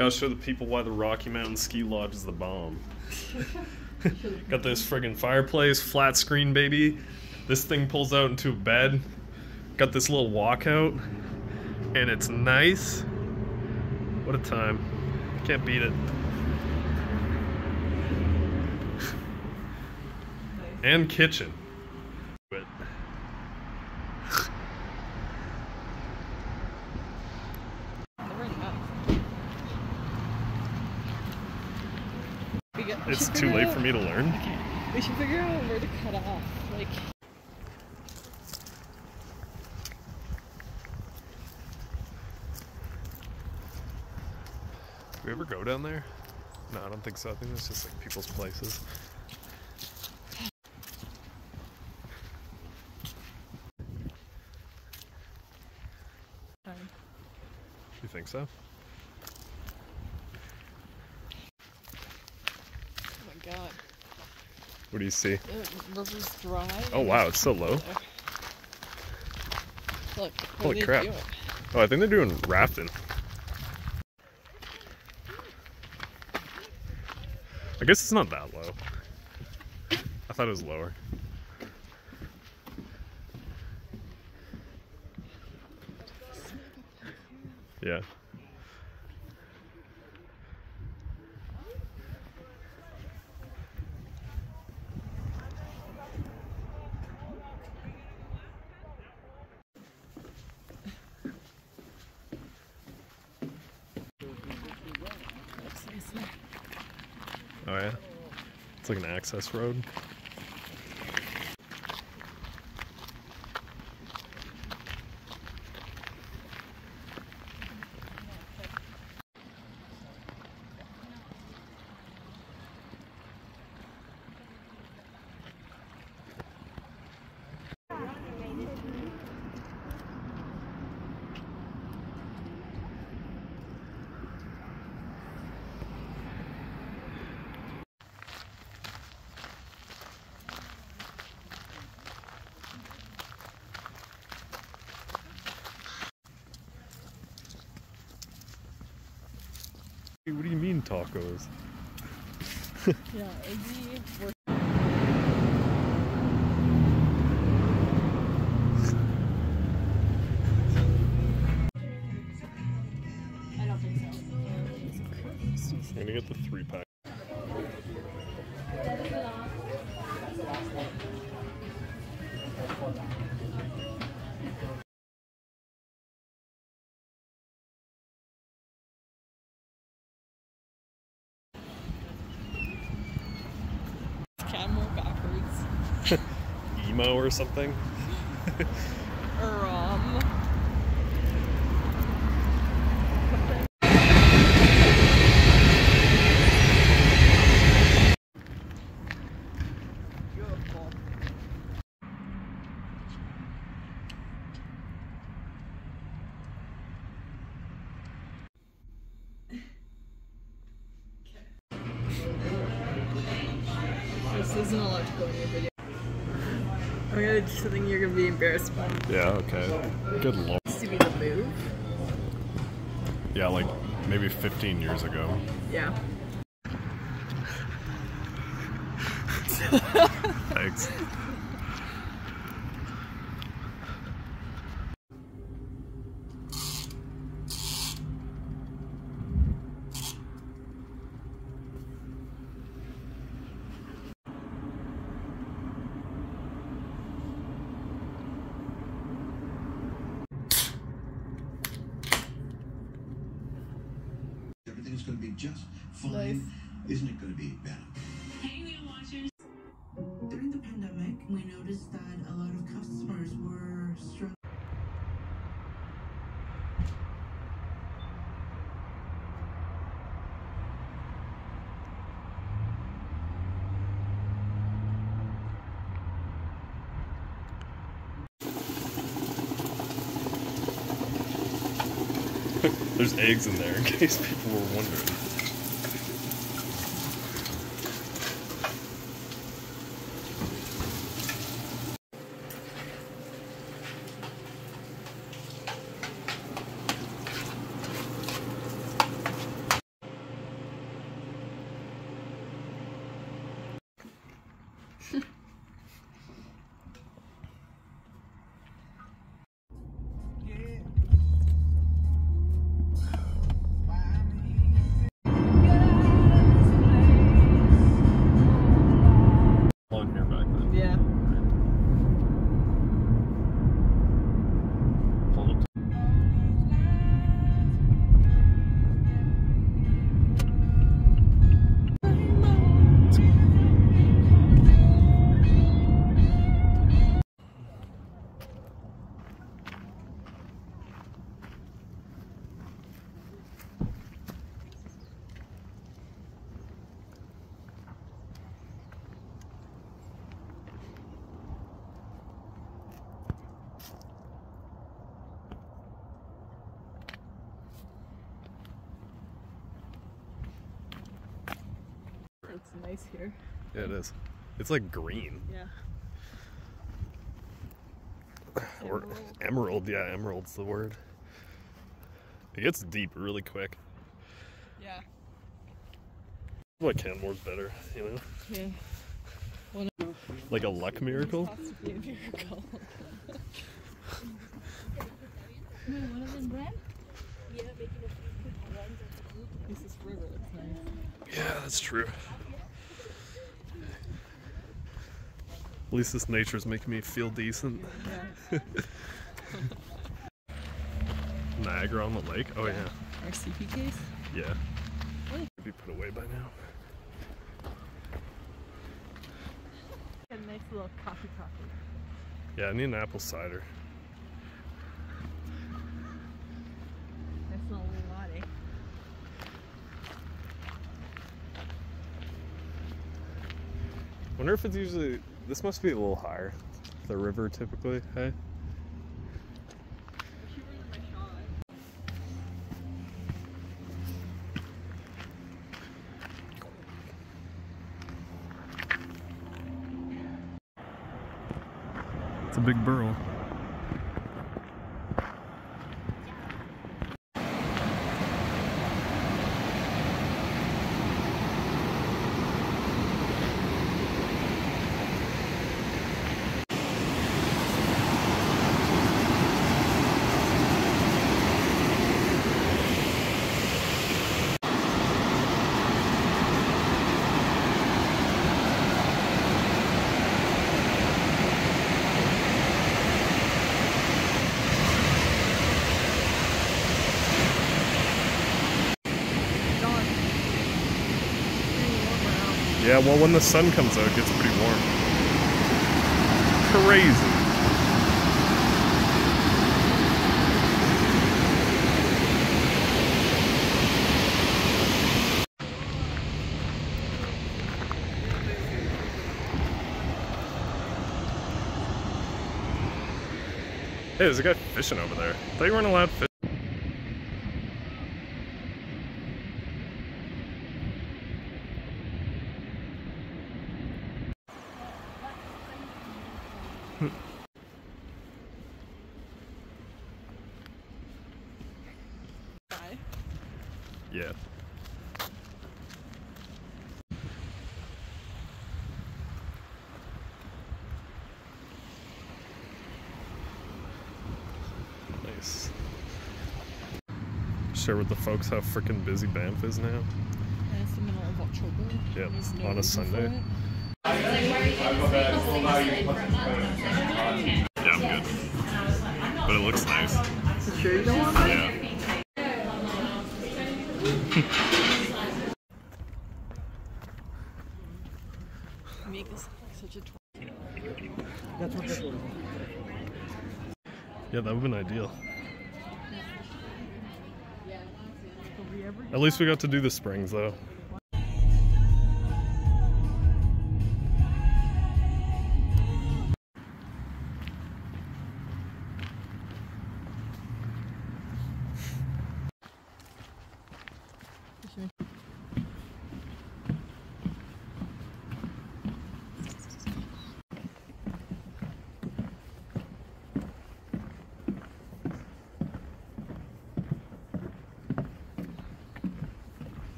Gotta show the people why the Rocky Mountain Ski Lodge is the bomb. Got this friggin' fireplace, flat screen, baby. This thing pulls out into a bed. Got this little walkout, and it's nice. What a time. Can't beat it. and kitchen. But They're really nice. We get- we it's too late out- for me to learn. We should figure out where to cut off. Like, Do we ever go down there? No, I don't think so. I think it's just like people's places. You think so? What do you see? Dry. Oh wow, it's so low. Look. Holy crap. doing? Oh, I think they're doing rafting. I guess it's not that low. I thought it was lower. Yeah. Looks nice. Oh yeah. It's like an access road. Hey, What do you mean tacos? Yeah, Izzy. We're I don't think so. I'm gonna get the three pack. Emo or something? Um. This isn't allowed to go in your video. I'm gonna do something you're gonna be embarrassed by. Yeah, okay. Good lord. Used to be the move. Yeah, like maybe 15 years ago. Yeah. Thanks. Everything's going to be just fine. Nice. Isn't it going to be better? Hey, wheel watchers. During the pandemic, we noticed that a lot of customers were struggling. There's eggs in there in case people were wondering. Nice here. Yeah, it is. It's like green. Yeah. Or emerald, yeah, emerald's the word. It gets deep really quick. Yeah. What Canmore's better, you know? Yeah. Like a luck miracle? Has to be a miracle. One of them brand? This is river. Yeah, that's true. At least this nature's making me feel decent. Yeah. Niagara on the lake? Oh yeah. Our CP case. Yeah. Really? Be put away by now. A nice little coffee coffee. Yeah, I need an apple cider. That's Nice little latte. Wonder if it's usually this must be a little higher. The river typically, hey? It's a big burrow. Dawn. Pretty warm out. Yeah, well, when the sun comes out, it gets pretty warm. Crazy. Hey, there's a guy fishing over there. I thought you weren't allowed fish. Bye. Yeah. Nice. Share with the folks how freaking busy Banff is now. Yeah, it's the middle of October. Yep, no on a Sunday. Yeah, I'm good. But it looks nice. Sure you don't want it? Yeah. Make us such a Yeah, that would have been ideal. Have we ever At least we got to do the springs though.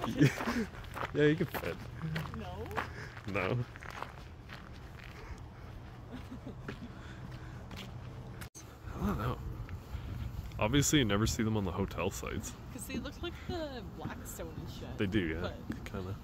yeah, you can fit. No. No. I don't know. Obviously, you never see them on the hotel sites. Because they look like the Blackstone and shit. They do, yeah, But- kind of.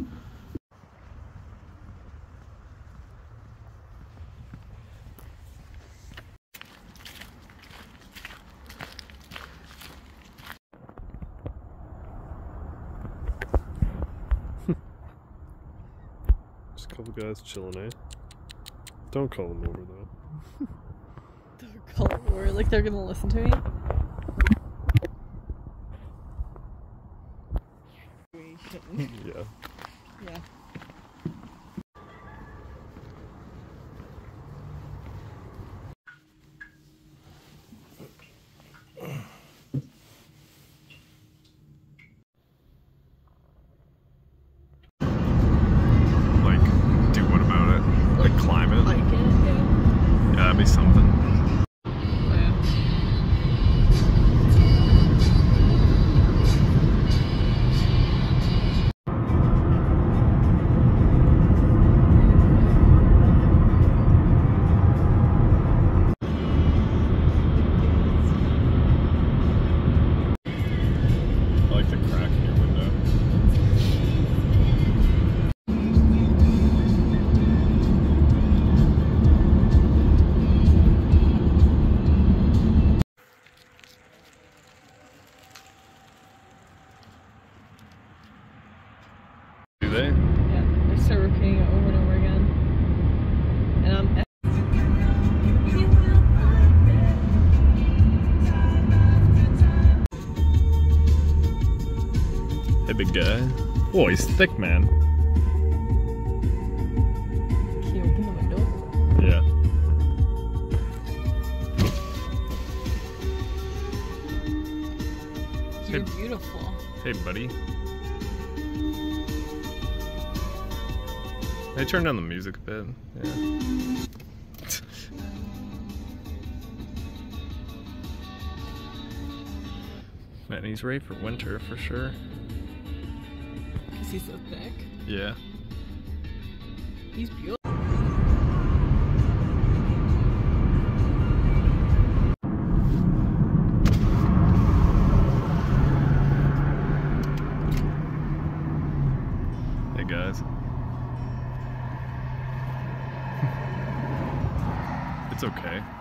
Couple guys chilling, eh? Don't call them over though. They're call or like they're gonna listen to me. Oh, he's thick, man. Can you open the window? Yeah. You're Hey. beautiful. Hey, buddy. Hey, turn down the music a bit. Yeah. Man, he's ready for winter for sure. Because he's so thick. Yeah. He's beautiful. Hey, guys. it's okay.